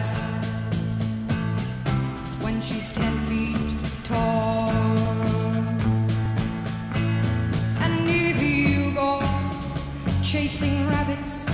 eyes when she's ten feet tall. And if you go chasing rabbits.